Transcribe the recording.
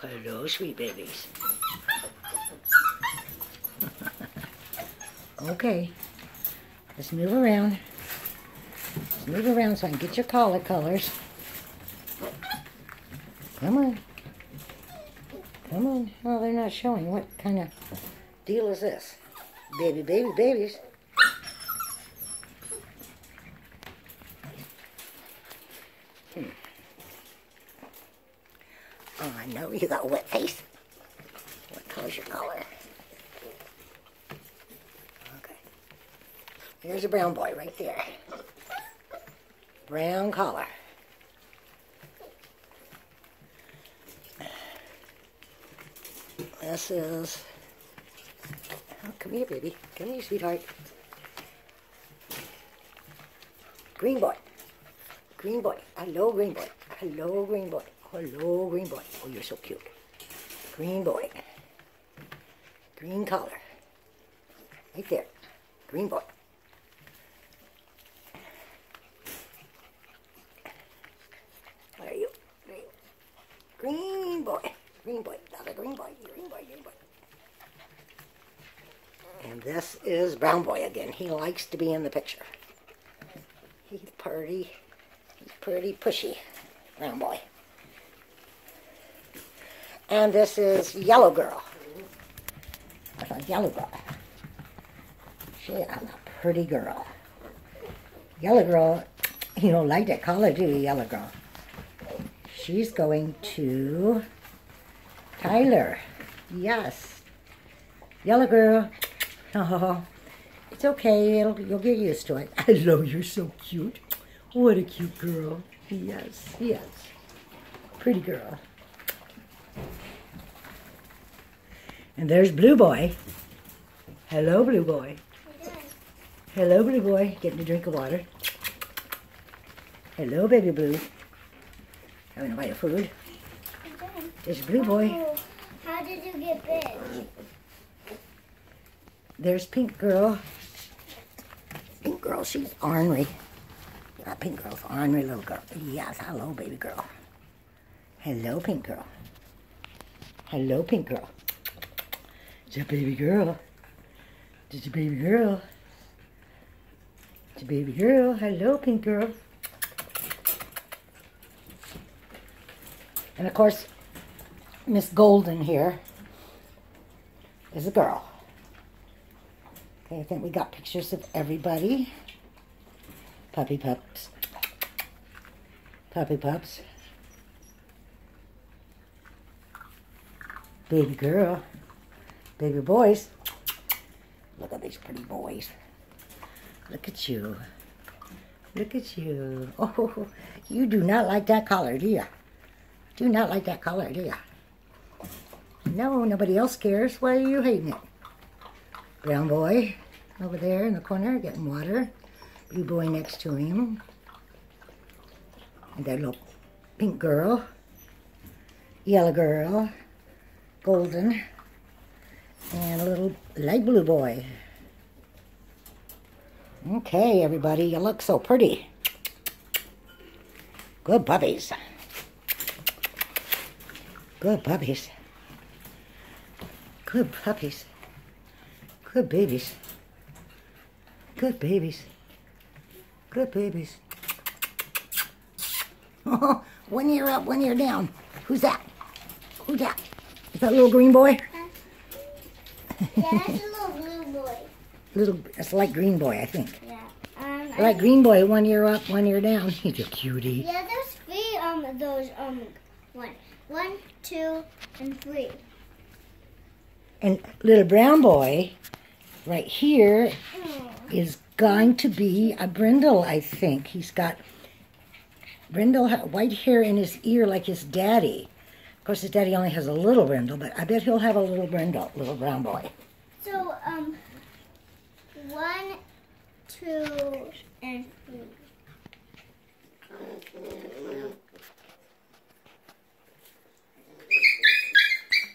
Hello, sweet babies. okay. Let's move around. Let's move around so I can get your collar colors. Come on. Come on. Oh, they're not showing. What kind of deal is this? Baby, baby, babies. Hmm. Oh, I know you got a wet face. What color's your collar? Okay. Here's a brown boy right there. Brown collar. This is. Oh, come here, baby. Come here, sweetheart. Green boy. Green boy. Hello, green boy. Hello, green boy. Hello, green boy. Oh, you're so cute. Green boy. Green collar. Right there. Green boy. You. There you. Green boy. Green boy. Another green boy. Green boy. Green boy. And this is Brown Boy again. He likes to be in the picture. He's pretty, he's pretty pushy, Brown Boy. And this is Yellow Girl. That's a Yellow Girl. She is a pretty girl. Yellow Girl, you don't like that color, do you, Yellow Girl? She's going to Tyler. Yes. Yellow Girl. Oh, it's okay. It'll, you'll get used to it. I know you're so cute. What a cute girl. Yes, yes. Pretty girl. And there's Blue Boy. Hello, Blue Boy. Hello, Blue Boy. Getting a drink of water. Hello, Baby Blue. Having a bite of food. There's Blue Boy. How did you get big? There's Pink Girl. Pink Girl, she's ornery. That Pink Girl's ornery little girl. Yes, hello, baby girl. Hello, Pink Girl. Hello, Pink Girl. It's a baby girl. It's a baby girl. It's a baby girl. Hello, Pink Girl. And of course, Miss Golden here is a girl. Okay, I think we got pictures of everybody. Puppy pups. Puppy pups. Baby girl. Baby boys. Look at these pretty boys. Look at you. Look at you. Oh, you do not like that collar, do you? Do not like that collar, do you? No, nobody else cares. Why are you hating it? Brown boy over there in the corner getting water. Blue boy next to him. And that little pink girl. Yellow girl. Golden. And a little light blue boy. Okay, everybody, you look so pretty. Good puppies. Good puppies. Good puppies. Good babies. Good babies. Good babies. one ear up, one ear down. Who's that? Who's that? Is that little green boy? Yeah, that's a little blue boy. Little, it's like green boy, I think. Yeah. Um, Like green boy, one ear up, one ear down. He's a cutie. Yeah, there's three um those um one, one, two, and three. And little brown boy, right here, Oh. is going to be a brindle, I think. He's got brindle white hair in his ear like his daddy. Of course, his daddy only has a little brindle, but I bet he'll have a little brindle, little brown boy. So um, one, two, and three.